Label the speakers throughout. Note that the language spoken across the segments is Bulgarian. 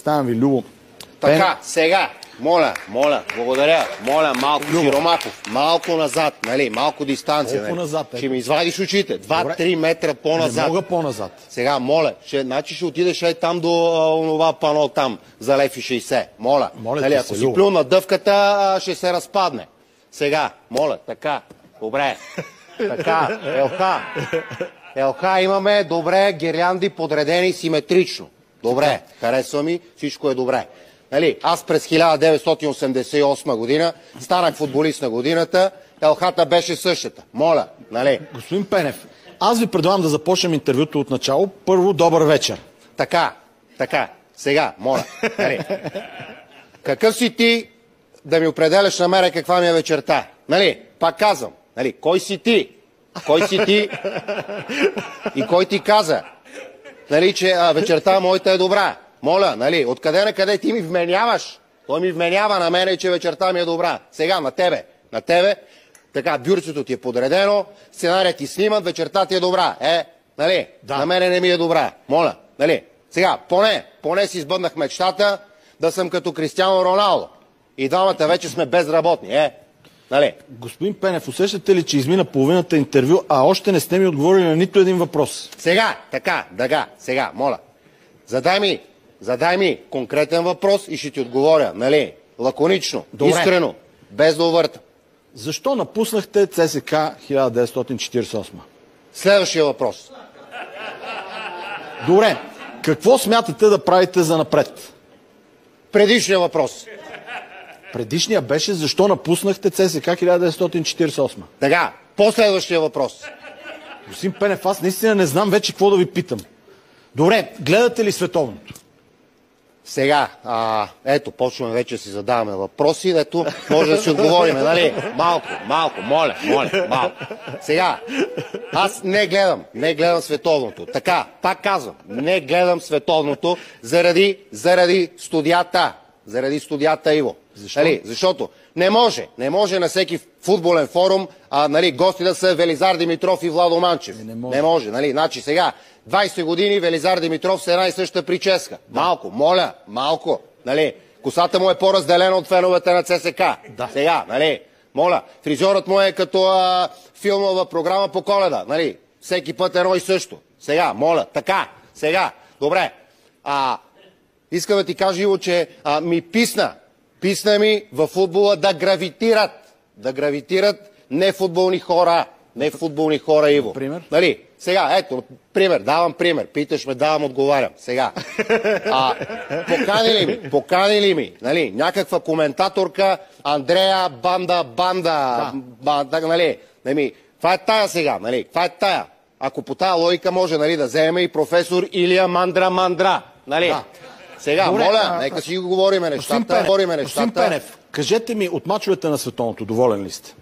Speaker 1: Ставам ви, Любо.
Speaker 2: Така, сега, моля, моля, благодаря, моля, малко Сиромахов, малко назад, нали, малко дистанция.
Speaker 1: Колко
Speaker 2: нали.
Speaker 1: назад, е?
Speaker 2: Ще ми извадиш очите,
Speaker 1: Добре.
Speaker 2: 2-3 метра
Speaker 1: Не
Speaker 2: по-назад.
Speaker 1: мога по-назад.
Speaker 2: Сега, моля, ще, значи ще отидеш ей там до а, онова пано там, за лев и 60. Моля,
Speaker 1: Моля
Speaker 2: нали, ако
Speaker 1: се,
Speaker 2: си
Speaker 1: Любо.
Speaker 2: плюл на дъвката, а, ще се разпадне. Сега, моля, така, добре, така, елха. Елха имаме, добре, гирлянди подредени симетрично. Добре, харесва ми, всичко е добре. Нали, аз през 1988 година станах футболист на годината, елхата беше същата. Моля, нали?
Speaker 1: Господин Пенев, аз ви предлагам да започнем интервюто от начало. Първо, добър вечер.
Speaker 2: Така, така, сега, моля. Нали? Какъв си ти да ми определяш на мене каква ми е вечерта? Нали? Пак казвам. Нали? Кой си ти? Кой си ти? И кой ти каза? Нали, че а, вечерта моята е добра. Моля, нали, откъде на къде ти ми вменяваш? Той ми вменява на мене, че вечерта ми е добра. Сега, на тебе. На тебе. Така, бюрчето ти е подредено, сценарият ти снимат, вечерта ти е добра. Е, нали?
Speaker 1: Да.
Speaker 2: На мене не ми е добра. Моля, нали? Сега, поне, поне си избъднах мечтата да съм като Кристиано Роналдо. И двамата вече сме безработни. Е, нали?
Speaker 1: Господин Пенев, усещате ли, че измина половината интервю, а още не сте ми отговорили на нито един въпрос?
Speaker 2: Сега, така, дага, сега, моля. Задай ми, задай ми конкретен въпрос и ще ти отговоря, нали? Лаконично,
Speaker 1: Добре.
Speaker 2: искрено, без да увърта.
Speaker 1: Защо напуснахте ЦСК 1948?
Speaker 2: Следващия въпрос.
Speaker 1: Добре, какво смятате да правите за напред?
Speaker 2: Предишния въпрос.
Speaker 1: Предишния беше защо напуснахте ЦСК 1948.
Speaker 2: Така, последващия въпрос.
Speaker 1: Господин Пенев, аз наистина не знам вече какво да ви питам. Добре, гледате ли световното?
Speaker 2: Сега, а, ето, почваме вече си задаваме въпроси, ето, може да си отговорим, нали? Малко, малко, моля, моля, малко. Сега, аз не гледам, не гледам световното. Така, пак казвам, не гледам световното заради, заради студията. Заради студията, Иво.
Speaker 1: Защо?
Speaker 2: Нали? Защото не може, не може на всеки футболен форум а, нали, гости да са Велизар Димитров и Владо Манчев.
Speaker 1: Не може.
Speaker 2: не може нали? Значи сега, 20 години Велизар Димитров с една и съща прическа. Малко, моля, малко. Нали? Косата му е по-разделена от феновете на ЦСК.
Speaker 1: Да.
Speaker 2: Сега, нали? Моля, фризьорът му е като а, филмова програма по коледа. Нали? Всеки път едно и също. Сега, моля, така, сега. Добре. А, Искам да ти кажа, Иво, че а, ми писна. Писна ми във футбола да гравитират. Да гравитират не футболни хора. Не футболни хора, Иво.
Speaker 1: Пример?
Speaker 2: Нали? Сега, ето, пример, давам пример. Питаш ме, давам, отговарям. Сега. А, поканили ми, поканили ми, нали, някаква коментаторка, Андрея Банда Банда, банда, нали, нали, това е тая сега, нали, това е тая. Ако по тая логика може, нали, да вземем и професор Илия Мандра Мандра, нали.
Speaker 1: Да.
Speaker 2: Сега,
Speaker 1: Добре,
Speaker 2: моля,
Speaker 1: а,
Speaker 2: нека си го говорим нещата,
Speaker 1: Пенев,
Speaker 2: говорим
Speaker 1: господин
Speaker 2: нещата.
Speaker 1: Пенев, кажете ми от мачовете на световното, доволен ли сте?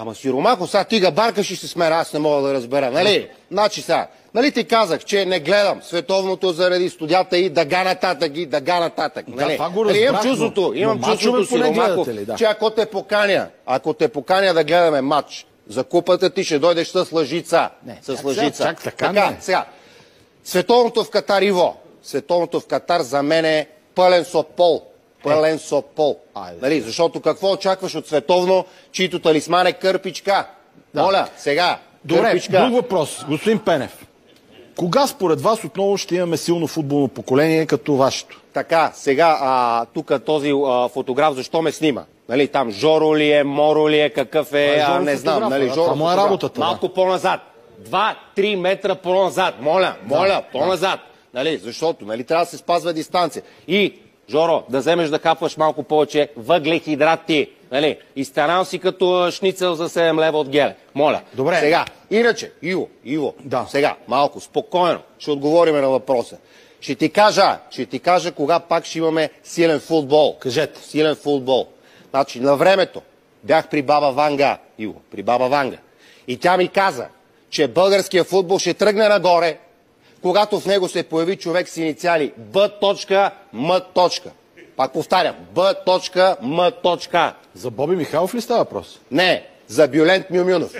Speaker 2: Ама Сиромахо, сега ти га баркаш и се смера, аз не мога да разбера, нали? Значи сега, нали ти казах, че не гледам световното заради студията и дага нататък и дага нататък, нали?
Speaker 1: това го
Speaker 2: нали, имам
Speaker 1: разбрах, но-
Speaker 2: чувството, имам чувството, Сиромахов,
Speaker 1: да?
Speaker 2: че ако те поканя, ако те поканя да гледаме матч за купата, ти ще дойдеш с лъжица.
Speaker 1: Не,
Speaker 2: с лъжица.
Speaker 1: чак така
Speaker 2: така сега, световното в Катар, Иво, световното в Катар за мен е пълен сопол. Пълен сопол.
Speaker 1: Айде.
Speaker 2: Нали, защото какво очакваш от световно, чието талисман е кърпичка?
Speaker 1: Да.
Speaker 2: Моля, сега,
Speaker 1: Добре,
Speaker 2: кърпичка.
Speaker 1: друг въпрос. Господин Пенев, кога според вас отново ще имаме силно футболно поколение като вашето?
Speaker 2: Така, сега, а, тук този а, фотограф, защо ме снима? Нали, там Жоро ли е, Моро ли е, какъв е,
Speaker 1: е
Speaker 2: а, не знам. Нали,
Speaker 1: да,
Speaker 2: Жоро
Speaker 1: това е работата, да.
Speaker 2: Малко по-назад. Два-три метра по-назад. Моля, моля, по-назад. Нали, защото нали, трябва да се спазва дистанция. И, Жоро, да вземеш да капваш малко повече въглехидрати. Нали, и старам си като шницел за 7 лева от геле. Моля.
Speaker 1: Добре.
Speaker 2: Сега, иначе, Иво, Иво,
Speaker 1: Да.
Speaker 2: сега, малко, спокойно, ще отговорим на въпроса. Ще ти кажа, ще ти кажа кога пак ще имаме силен футбол.
Speaker 1: Кажете.
Speaker 2: Силен футбол. Значи, на времето бях при баба Ванга, Иво, при баба Ванга. И тя ми каза, че българския футбол ще тръгне нагоре, когато в него се появи човек с инициали Б.М. Пак повтарям, Б.М.
Speaker 1: За Боби Михайлов ли става въпрос?
Speaker 2: Не, за Бюлент Мюмюнов.